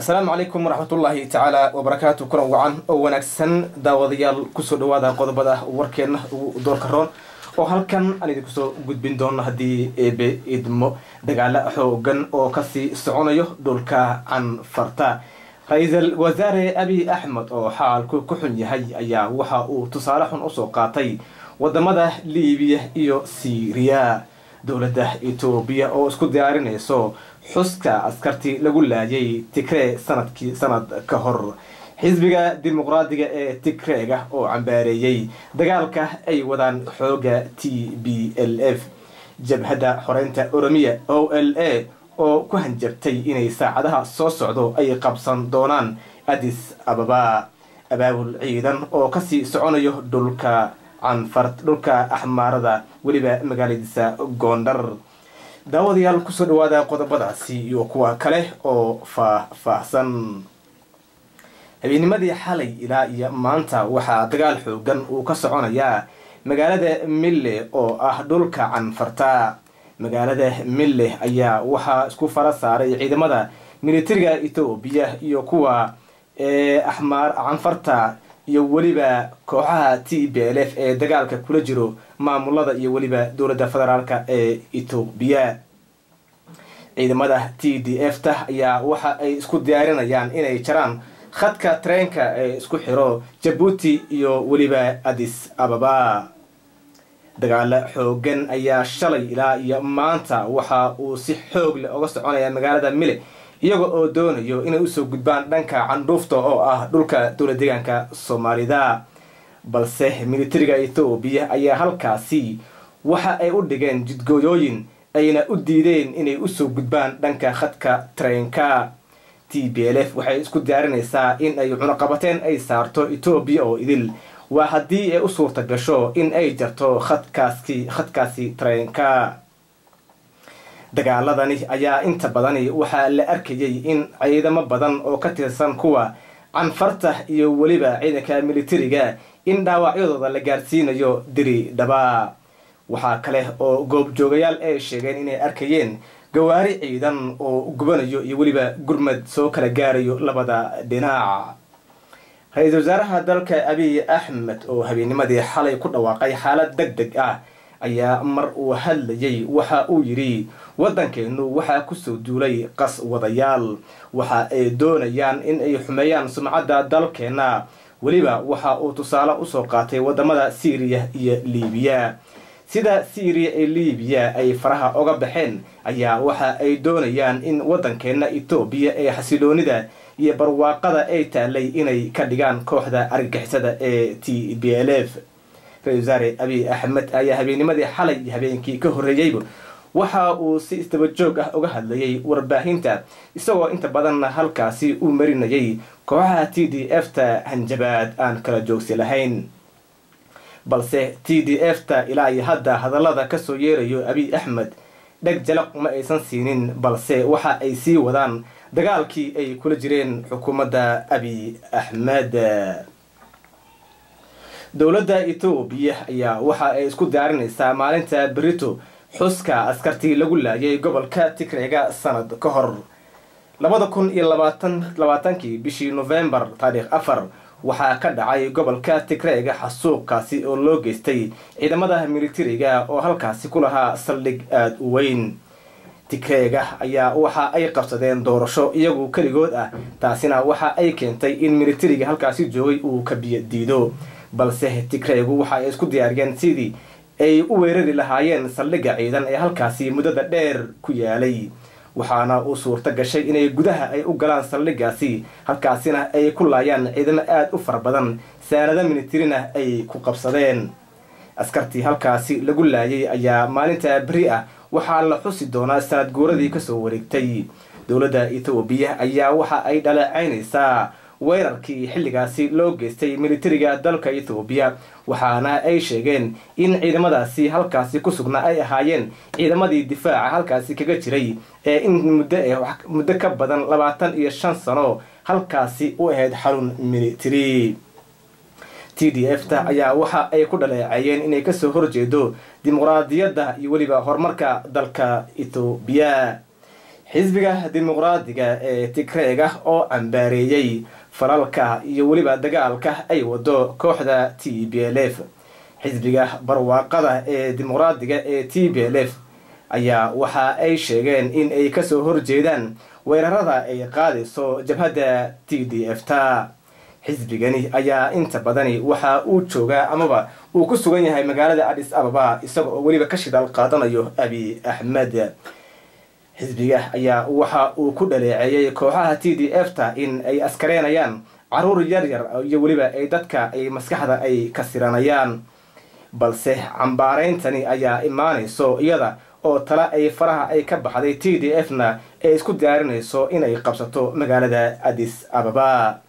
asalaamu calaykum waraxmatullaahi tacaala wabarakaatu kulan wacan oo wanaagsan daawadayaal ku soo dhawaada qodobada warkeena ugu doorka roon oo halkan aan idinku soo gudbin doono haddii eebe idmo dagaalo xoogan oo ka sii soconayo dhulka canfarta ra'iisul wasaare abiy axmed oo xaalku ku xun yahay ayaa waxa uu tusaale xun u soo qaatay waddamada liibiya iyo siiriya dowladda etoobiya oo isku diyaarinayso xuska askartii lagu laayay tigree sannadkii sanad ka hor. Xisbiga dimuqraadiga ee tigreega oo cambaareeyey dagaalka ay wadaan xooga t b l f. Jabhadda xoreynta oromiya o l a oo ku hanjabtay inay saacadaha soo socdo ay qabsan doonaan addis ababa. Abaabul ciidan oo ka sii soconayo dhulka canfar dhulka axmaarada weliba magaaladiisa goondhar daawadayaal ku soo dhawaada qodobadaasi iyo kuwa kale oo faah-faahsan. Habeenimadii xalay ilaa iyo maanta waxaa dagaal xoogan uu ka soconayaa magaalada mille oo ah dhulka canfarta. Magaalada mille ayaa waxaa isku fara saaray ciidamada militariga etoobiya iyo kuwa axmaar canfarta iyo weliba kooxaha t b l f ee dagaalka kula jiro maamulada iyo weliba dowladda federaalka ee etoobiya ciidamada t d f ta ayaa waxa ay isku diyaarinayaan inay jaraan khadka treenka ee isku xiro jabuuti iyo weliba addis ababa. Dagaalo xoogan ayaa shalay ilaa iyo maanta waxa uu si xoog leh oga soconaya magaalada mile iyaga oo doonayo inay u soo gudbaan dhanka candhuufta oo ah dhulka dowla deegaanka soomaalida balse militariga etoobiya ayaa halkaasi waxa ay u dhigeen jidgooyooyin ayna u diideen inay u soo gudbaan dhanka khadka treenka t b l f waxay isku diyaarinaysaa in ay cunaqabateen ay saarto etoobiya oo idil. Waa haddii ay u suurta gasho in ay jarto khadkaasi khadkaasi treenka dagaaladani ayaa inta badani waxaa la arkayay in ciidamo badan oo ka tirsan kuwa canfarta iyo weliba ciidanka militariga in dhaawacyadooda la gaarsiinayo diri dhaba waxaa kale oo goobjoogayaal ay sheegeen inay arkayeen gawaari ciidan oo gubanayo iyo weliba gurmad soo kala gaarayo labada dhinac. Ra'iisul wasaaraha dalka abiy axmed oo habeenimadii xalay ku dhawaaqay xaalad deg deg ah ayaa mar uu hadlayay waxa uu yidhi waddankeennu waxaa ku soo duulay qas wadayaal. Waxa ay doonayaan in ay xumeeyaan sumcadda dalkeenna weliba waxa uu tusaale u soo qaatay waddamada syriya iyo liibiya. Sida syriya ee liibiya ay faraha oga baxeen ayaa waxa ay doonayaan in waddankeenna etoobiya ee xasiloonida iyo barwaaqada ay taalay inay ka dhigaan kooxda argagixisada ee t b l f ra'isul wasaare abiy axmed ayaa habeenimadii xalay iyo habeenkii ka horreeyeyba waxa uu si isdaba joog ah uga hadlayay warbaahinta isagoo inta badanna halkaasi u marinayay kooxaha t d f ta hanjabaad aan kala joogsi lahayn balse t d f ta ilaa iyo hadda hadallada ka soo yeerayo abiy axmed dheg jalaq ma aysan siinin balse waxa ay sii wadaan dagaalkii ay kula jireen xukuumadda abiy axmed dowladda etoobiya ayaa waxa ay isku diyaarinaysaa maalinta berito xuska askartii lagu laayay gobolka tigreega sanad ka hor. Labada kun iyo labaatan labaatankii bishii novembar taariikh afar waxaa ka dhacay gobolka tigreega xasuuqkaasi oo loo geystay ciidamada militariga oo halkaasi ku lahaa saldhig aada u weyn. Tigreega ayaa waxa ay qabsadeen doorasho iyagu keligood ah taasina waxa ay keentay in militariga halkaasi joogay uu ka biyo diido balse tigreegu waxa ay isku diyaariyeen sidii ay u weerari lahaayeen saldhigga ciidan ee halkaasi muddada dheer ku yaalay. Waxaana uu suurto gashay inay gudaha ay u galaan saldhiggaasi halkaasina ay ku laayaan ciidamo aada u fara badan saanado militarina ay ku qabsadeen. Askartii halkaasi lagu laayay ayaa maalinta beri ah waxaa la xusi doonaa sanad guuradii ka soo wareegtay. Dowladda etoobiya ayaa waxa ay dhaleecaynaysaa weerarkii xilligaasi loo geystay militariga dalka etoobiya waxaana ay sheegeen in ciidamadaasi halkaasi ku sugnaa ay ahaayeen ciidamadii difaaca halkaasi kaga jiray ee in muddo muddo ka badan labaatan iyo shan sano halkaasi u ahayd xarun military t d f ta ayaa waxa ay ku dhaleeceeyeen inay ka soo horjeedo dimuqraadiyadda iyo weliba horumarka dalka etoobiya xisbiga dimuqraadiga ee tigreega oo cambaareeyey falalka iyo weliba dagaalka ay wado kooxda t b l f. Xisbiga barwaaqada ee dimuqraadiga ee t b l f ayaa waxa ay sheegeen in ay ka soo horjeedaan weerarada ay qaadayso jabhadda t d f ta xisbigani ayaa inta badani waxa uu joogaa amaba uu ku sugan yahay magaalada adis ababa isaga oo weliba ka shidaal qaadanayo abi axmed xisbiga ayaa waxa uu ku dhaleeceeyey kooxaha t d f ta in ay askareynayaan carruur yar yar iyo weliba ay dadka ay maskaxda ay ka siranayaan. Balse cambaarayntani ayaa imaanayso iyada oo tale ay faraha ay ka baxday t d f na ay isku diyaarinayso inay qabsato magaalada adis ababa.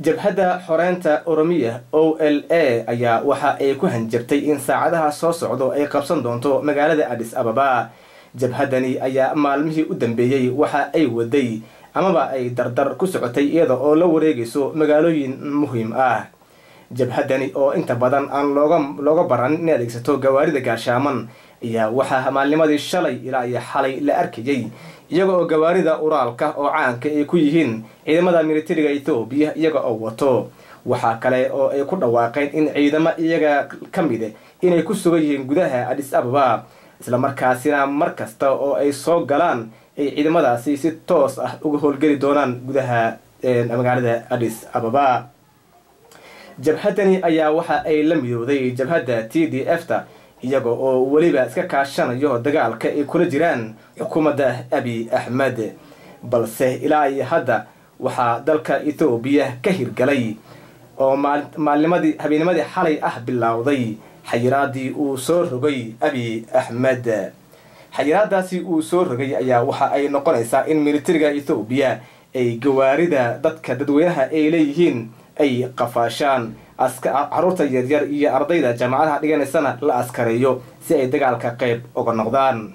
Jabhadda xoreynta oromiya o l a ayaa waxa ay ku hanjabtay in saacadaha soo socdo ay qabsan doonto magaalada adis ababa jabhaddani ayaa maalmihii u dambeeyey waxa ay waday amaba ay dardar ku socotay iyada oo la wareegayso magaalooyin muhiim ah. Jabhaddani oo inta badan aan looga looga baran in adeegsato gawaarida gaashaaman ayaa waxaa maalnimadii shalay ilaa iyo xalay la arkayay iyaga oo gawaarida uraalka oo caanka ay ku yihiin ciidamada militariga ethoobiya iyaga oo wato. Waxaa kale oo ay ku dhawaaqeen in ciidamo iyaga ka mide inay ku sugan yihiin gudaha adis ababa islamarkaasina mar kasta oo ay soo galaan ay ciidamadaasi si toos ah uga howlgeli doonaan gudaha magaalada adis ababa. Jabhaddani ayaa waxa ay la midooday jabhadda t d f ta iyaga oo weliba iska kaashanayo dagaalka ay kula jiraan xukuumadda abi axmed. Balse ilaa iyo hadda waxaa dalka ethoobiya ka hirgalay oo maalnimadii habeenimadii xalay ah bilowday xayiraadii uu soo rogay abi axmed xayiraadaasi uu soo rogay ayaa waxa ay noqonaysaa in militariga ethoobiya ay gawaarida dadka dadweynaha ay leeyihiin ay qafaashaan. Caruurta yaryar iyo ardayda jaamacadaha dhiganaysana la askareeyo si ay dagaalka qayb uga noqdaan.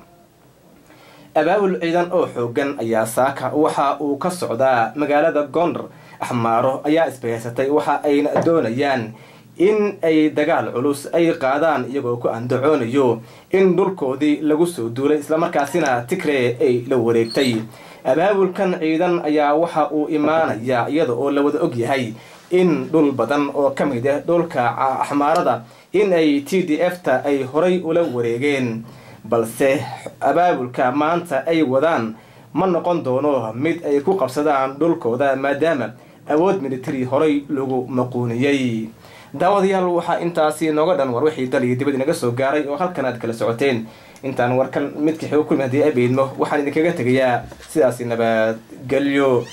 Abaabul ciidan oo xoogan ayaa saaka waxa uu ka socdaa magaalada gondar axmaaro ayaa isbahaysatay waxa ayna doonayaan in ay dagaal culus ay qaadaan iyagoo ku andacoonayo in dhulkoodii lagu soo duulay islamarkaasina tigree ay la wareegtay. Abaabulkan ciidan ayaa waxa uu imaanayaa iyada oo la wada og yahay in dhul badan oo ka mid ah dhulka axmaarada in ay t d f ta ay horay ula wareegeen. Balse abaabulka maanta ay wadaan ma noqon doono mid ay ku qabsadaan dhulkooda maadaama awood militari horay lagu maquuniyey daawadayaal waxaa intaasi nooga dhan war wixii dal iyo dibad inaga soo gaaray oo halkan aad kala socoteen. Intaan warkan midka xigo kulmi haddii abeydmo waxaan idinkaga tegayaa sidaasi nabadgelyo